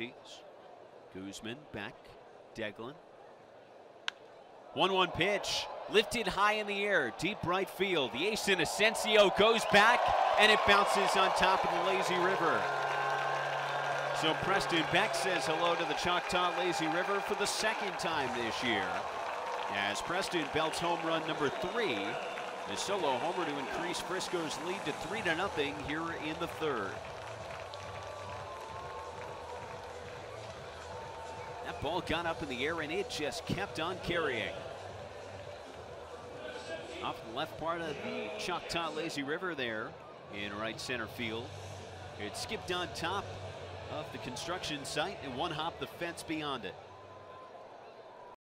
lefties. Guzman, Beck, Deglin. 1 1 pitch, lifted high in the air, deep right field. The ace in Asencio goes back, and it bounces on top of the lazy river. So Preston Beck says hello to the Choctaw Lazy River for the second time this year. As Preston belts home run number three, a solo homer to increase Frisco's lead to three to nothing here in the third. Ball got up in the air and it just kept on carrying. Off the left part of the Choctaw Lazy River there in right center field. It skipped on top of the construction site and one hop the fence beyond it.